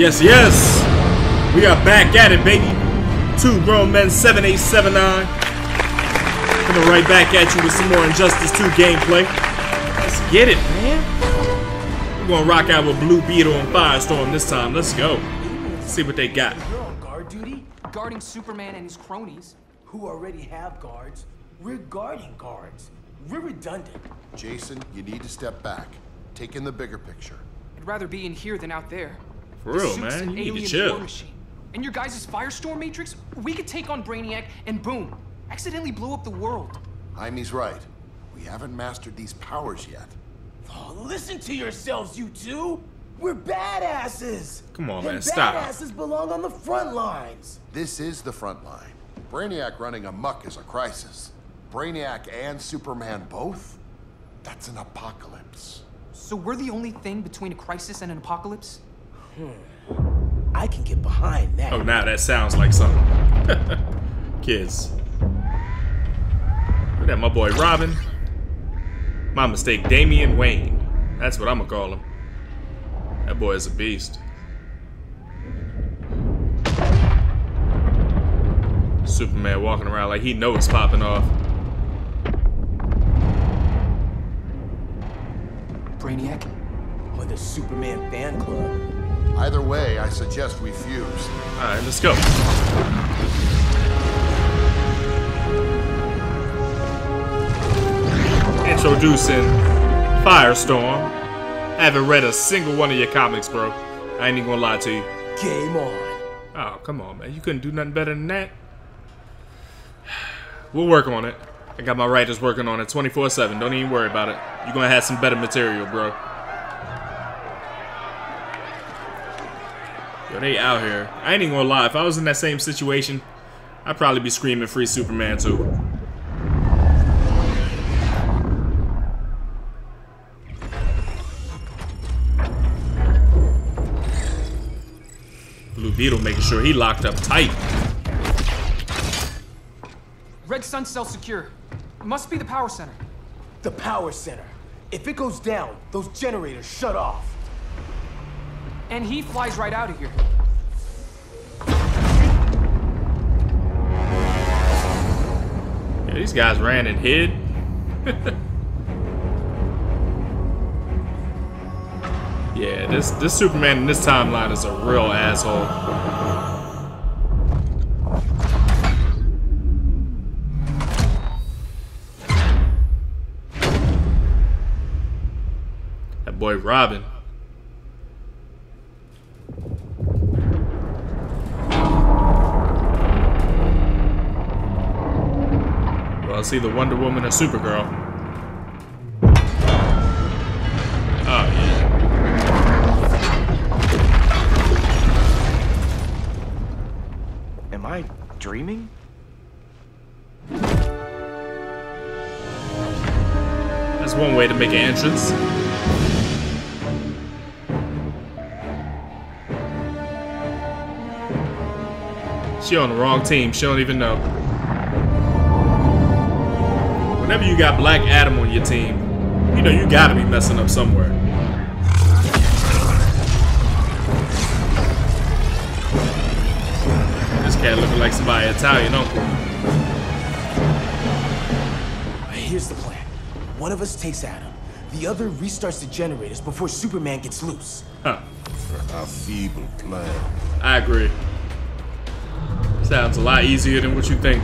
Yes, yes. We are back at it, baby. Two grown men, 7879. Coming right back at you with some more Injustice 2 gameplay. Let's get it, man. We're gonna rock out with Blue Beetle and Firestorm this time. Let's go. See what they got. You're on guard duty? guarding Superman and his cronies. Who already have guards? We're guarding guards. We're redundant. Jason, you need to step back. Take in the bigger picture. I'd rather be in here than out there. For The real, man. You need to alien chill. war machine. And your guys' Firestorm Matrix, we could take on Brainiac and boom, accidentally blow up the world. Jaime's right. We haven't mastered these powers yet. Oh, listen to yourselves, you two. We're badasses. Come on, and man, stop. Badasses belong on the front lines. This is the front line. Brainiac running amok is a crisis. Brainiac and Superman both? That's an apocalypse. So we're the only thing between a crisis and an apocalypse? I can get behind that. Oh, now that sounds like something. Kids. Look at my boy Robin. My mistake, Damian Wayne. That's what I'm gonna call him. That boy is a beast. Superman walking around like he knows it's popping off. Brainiac? Or the Superman fan club. Either way, I suggest we fuse. Alright, let's go. Introducing Firestorm. I haven't read a single one of your comics, bro. I ain't even gonna lie to you. Game on. Oh, come on, man. You couldn't do nothing better than that. We'll work on it. I got my writers working on it 24-7. Don't even worry about it. You're gonna have some better material, bro. Yo, they out here. I ain't even gonna lie. If I was in that same situation, I'd probably be screaming free Superman too. Blue Beetle making sure he locked up tight. Red Sun cell secure. It must be the power center. The power center. If it goes down, those generators shut off. And he flies right out of here. Yeah, these guys ran and hid. yeah, this this Superman in this timeline is a real asshole. That boy Robin. Well, it's either Wonder Woman or Supergirl. Oh, yeah. Am I dreaming? That's one way to make an entrance. She on the wrong team. She don't even know. Whenever you got Black Adam on your team, you know you gotta be messing up somewhere. This cat looking like somebody Italian uncle. Here's the plan. One of us takes Adam. The other restarts the generators before Superman gets loose. Huh. A feeble plan. I agree. Sounds a lot easier than what you think.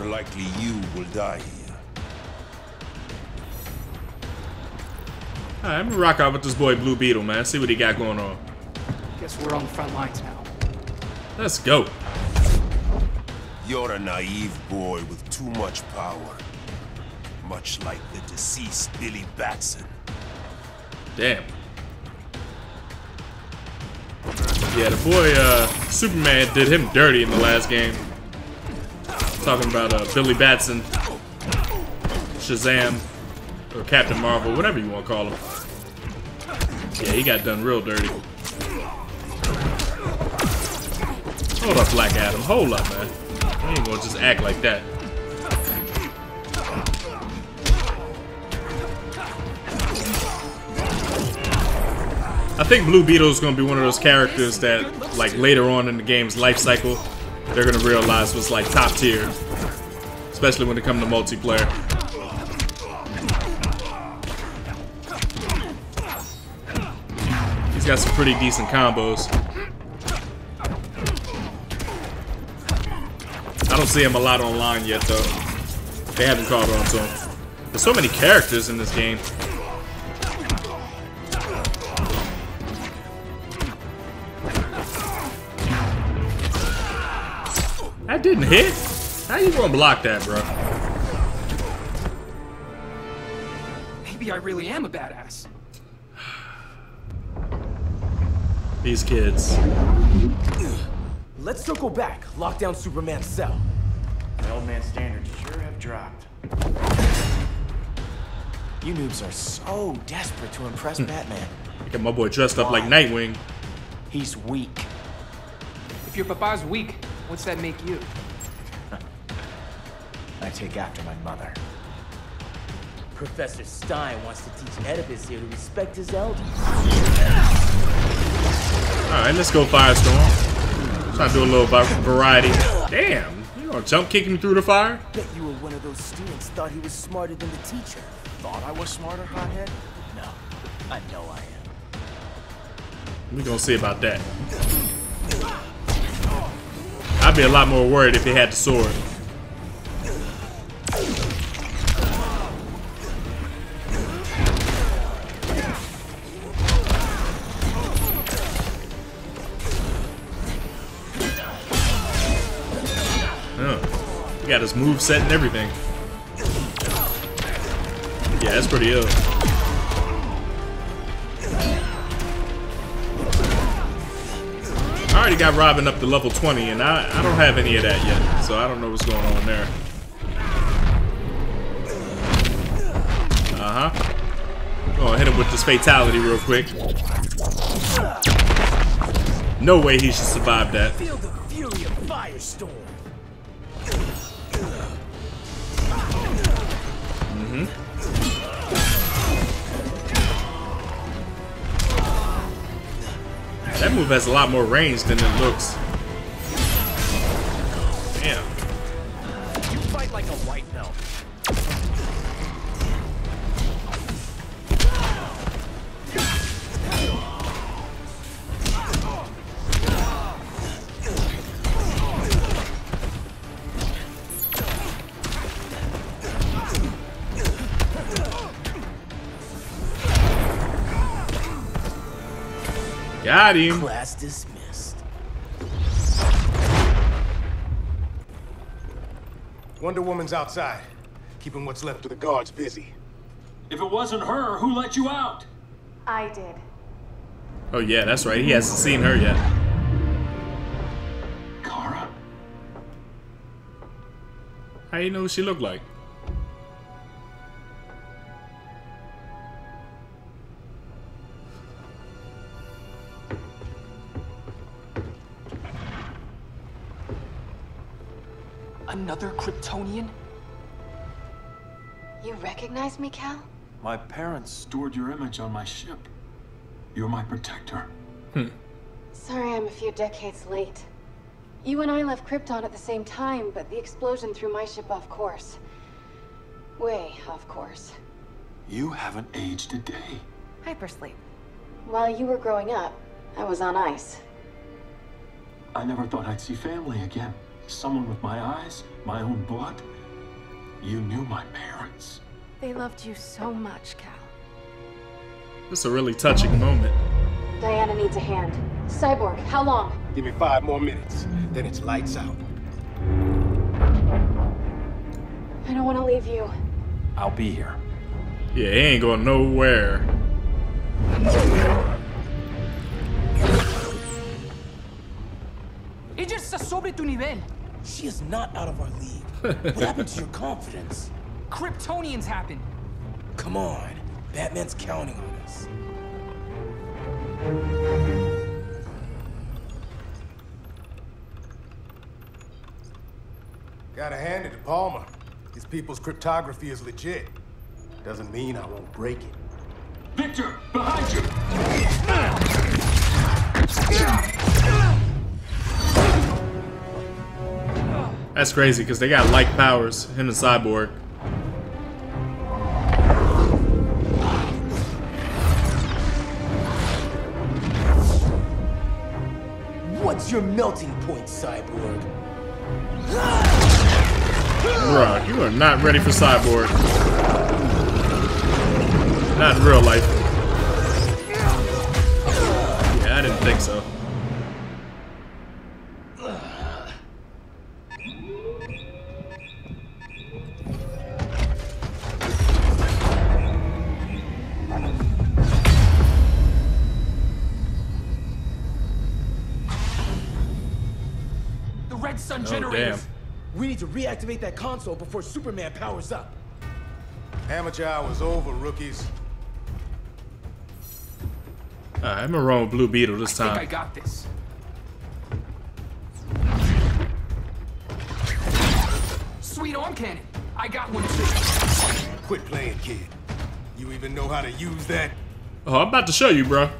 It's more likely you will die here. Alright, I'm gonna rock out with this boy Blue Beetle, man. See what he got going on. Guess we're on the front lines now. Let's go. You're a naive boy with too much power. Much like the deceased Billy Batson. Damn. Yeah, the boy uh, Superman did him dirty in the last game. Talking about uh, Billy Batson, Shazam, or Captain Marvel, whatever you want to call him. Yeah, he got done real dirty. Hold up, Black Adam. Hold up, man. You ain't gonna just act like that. I think Blue Beetle is to be one of those characters that, like, later on in the game's life cycle, they're to realize was, like, top tier. Especially when it comes to multiplayer. He's got some pretty decent combos. I don't see him a lot online yet, though. They haven't caught on to him. There's so many characters in this game. Didn't hit? How you gonna block that, bro? Maybe I really am a badass. These kids. Let's circle back, lock down Superman's cell. The old man standards sure have dropped. You noobs are so desperate to impress hmm. Batman. Got my boy dressed up like Nightwing. He's weak. If your papa's weak, what's that make you? I take after my mother. Professor Stein wants to teach Oedipus here to respect his elders. Alright, let's go Firestorm. Trying to do a little va- variety. Damn, you gonna jump kick him through the fire? Bet you were one of those students thought he was smarter than the teacher. Thought I was smarter, hothead? No, I know I am. We gonna see about that. I'd be a lot more worried if he had the sword. Got his move set and everything. Yeah, that's pretty ill. I already got Robin up to level 20, and I, I don't have any of that yet, so I don't know what's going on there. Uh-huh. Go hit him with this fatality real quick. No way he should survive that. Feel the fury of Firestorm. Move has a lot more range than it looks. Got him. Class dismissed. Wonder Woman's outside, keeping what's left of the guards busy. If it wasn't her, who let you out? I did. Oh yeah, that's right. He hasn't seen her yet. Kara? How you know what she looked like? Another Kryptonian? You recognize me, Kal? My parents stored your image on my ship. You're my protector. Hmm. Sorry I'm a few decades late. You and I left Krypton at the same time, but the explosion threw my ship off course. Way off course. You haven't aged a day. Hypersleep. While you were growing up, I was on ice. I never thought I'd see family again. Someone with my eyes, my own blood. You knew my parents. They loved you so much, Kal. It's a really touching moment. Diana needs a hand. Cyborg, how long? Give me five more minutes, then it's lights out. I don't want to leave you. I'll be here. Yeah, he ain't going nowhere. Ella está sobre tu nivel. She is not out of our league. what happened to your confidence? Kryptonians happen. Come on, Batman's counting on us. Gotta hand it to Palmer. His people's cryptography is legit. Doesn't mean I won't break it. Victor, behind you! That's crazy because they got like powers, him and Cyborg. What's your melting point, Cyborg? Bruh, you are not ready for Cyborg. Not in real life. Yeah, I didn't think so. Sun Oh, generators. damn. We need to reactivate that console before Superman powers up. Amateur hour's over, rookies. Alright, I'm gonna run with Blue Beetle this I think I time. got this. Sweet arm cannon. I got one too. Quit playing, kid. You even know how to use that? Oh, I'm about to show you, bro.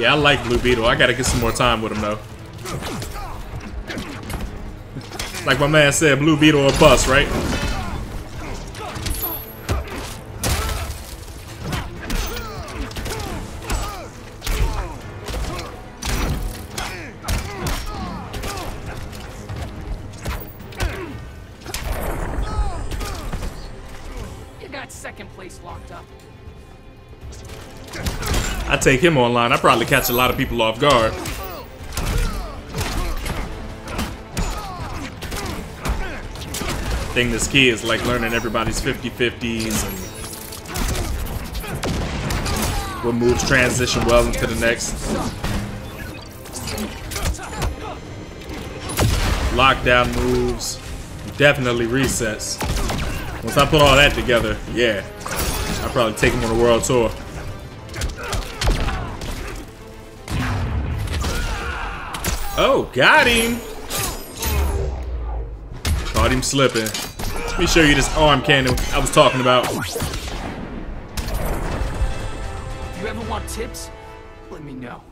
Yeah, I like Blue Beetle. I gotta get some more time with him, though. like my man said, Blue Beetle or bust, right? Take him online. I probably catch a lot of people off guard. Thing this key is like learning everybody's 50-50s and what moves transition well into the next. Lockdown moves, definitely resets. Once I put all that together, yeah, I'll probably take him on a world tour. Oh, got him. Caught him slipping. Let me show you this arm cannon I was talking about. If you ever want tips, let me know.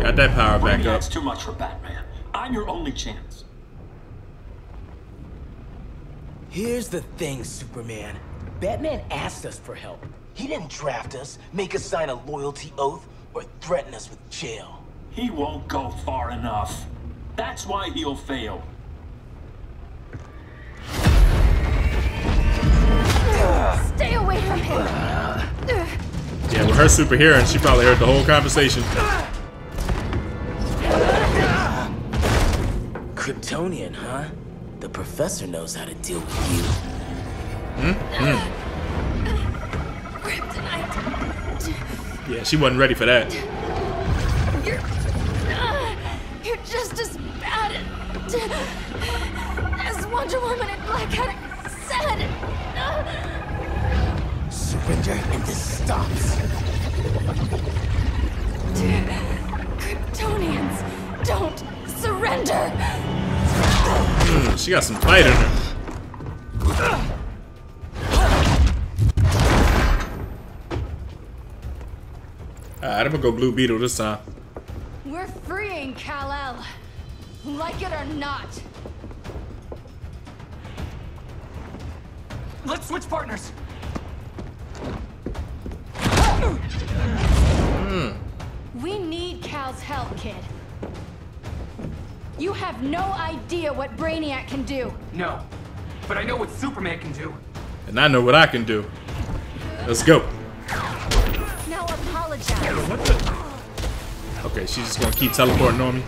Got that power back up. Brainiac's too much for Batman. I'm your only chance. Here's the thing, Superman. Batman asked us for help. He didn't draft us, make us sign a loyalty oath, or threaten us with jail. He won't go far enough. That's why he'll fail. Stay away from him! Yeah, with her superhearing, she probably heard the whole conversation. Kryptonian, huh? The professor knows how to deal with you. Kryptonite! Yeah, she wasn't ready for that. You're. uh, you're just as bad as Wonder Woman and Black Adam said! Uh, Surrender and this stops. Kryptonians don't surrender! She got some fight in her. Alright, I'm gonna go Blue Beetle this time. We're freeing Kal-El. Like it or not. Let's switch partners. We need Kal's help, kid. You have no idea what Brainiac can do. No. But I know what Superman can do. And I know what I can do. Let's go. What the? Okay, she's just gonna keep teleporting on me.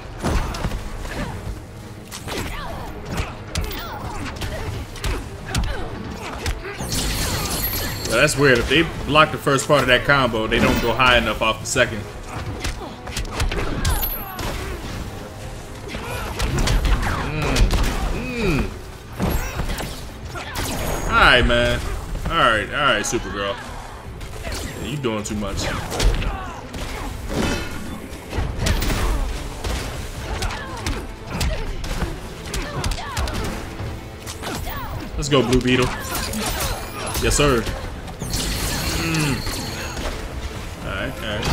That's weird. If they block the first part of that combo, they don't go high enough off the second. Mm. Mm. Alright, man. Alright, alright, Supergirl you doing too much. Let's go, Blue Beetle. Yes, sir. Mm. Alright, alright.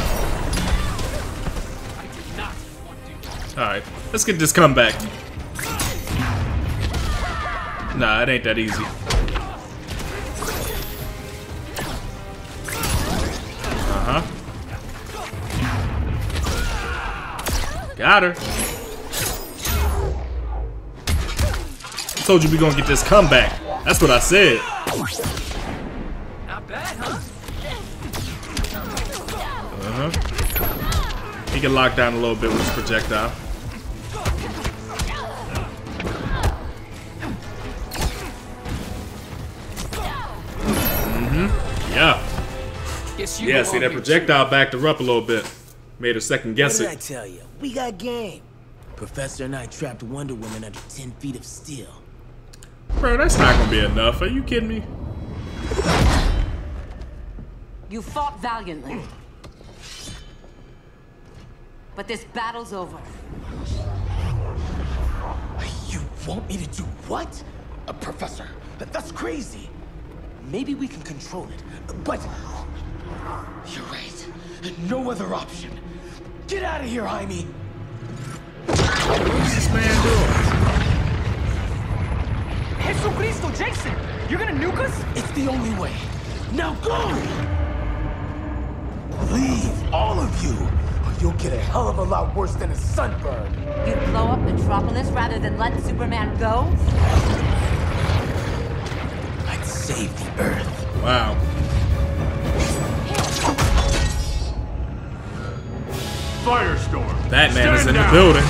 Alright, let's get this comeback. Nah, it ain't that easy. Got her. Told you we gonna get this comeback. That's what I said. Not bad, huh? Uh-huh. He can lock down a little bit with his projectile. Mm-hmm. Yeah. Guess you Yeah, see that projectile backed her up a little bit. Made her second What guess did I tell you? We got game. Professor and I trapped Wonder Woman under 10 feet of steel. Bro, that's not gonna be enough. Are you kidding me? You fought valiantly. But this battle's over. You want me to do what? Uh, Professor, that's crazy. Maybe we can control it, but... You're right. No other option. Get out of here, Jaime. What's this man doing? Jesucristo, Jason! You're gonna nuke us? It's the only way. Now go! Leave, all of you, or you'll get a hell of a lot worse than a sunburn. You'd blow up Metropolis rather than let Superman go? I'd save the Earth. Wow. Firestorm. Batman is Stand in the building.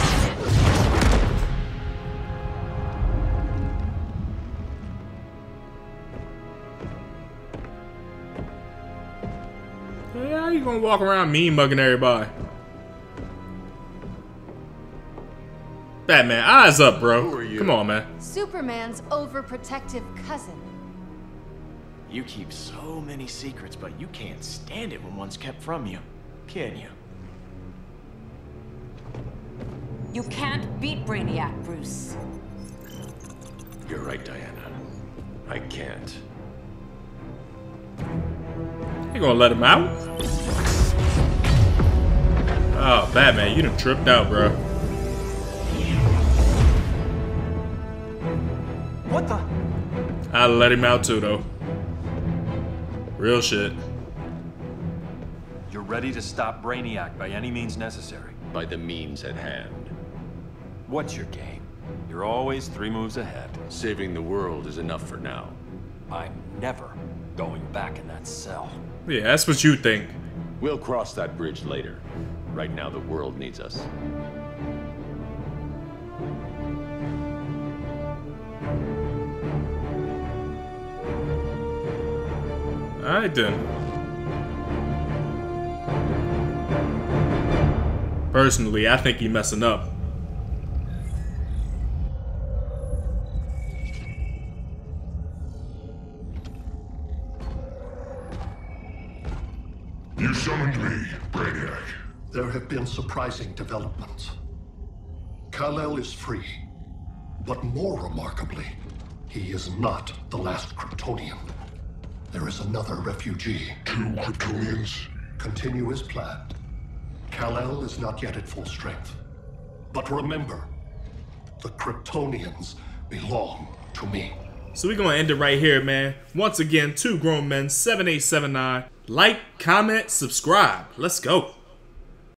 Yeah, how you gonna walk around mean mugging everybody? Batman, eyes up, bro. Who are you? Come on, man. Superman's overprotective cousin. You keep so many secrets, but you can't stand it when one's kept from you, can you? You can't beat Brainiac, Bruce. You're right, Diana. I can't. You gonna let him out? Oh, Batman, you done tripped out, bro. What the? I'd let him out too, though. Real shit. You're ready to stop Brainiac by any means necessary. By the means at hand. What's your game? You're always three moves ahead. Saving the world is enough for now. I'm never going back in that cell. Yeah, that's what you think. We'll cross that bridge later. Right now, the world needs us. Alright then. Personally, I think he messing up. Summoned me, Brainiac. There have been surprising developments. Kal-El is free, but more remarkably, he is not the last Kryptonian. There is another refugee. Two Kryptonians? Continue as planned. Kal-El is not yet at full strength. But remember, the Kryptonians belong to me. So we're gonna end it right here, man. Once again, two grown men, 7879. Like, comment, subscribe. Let's go.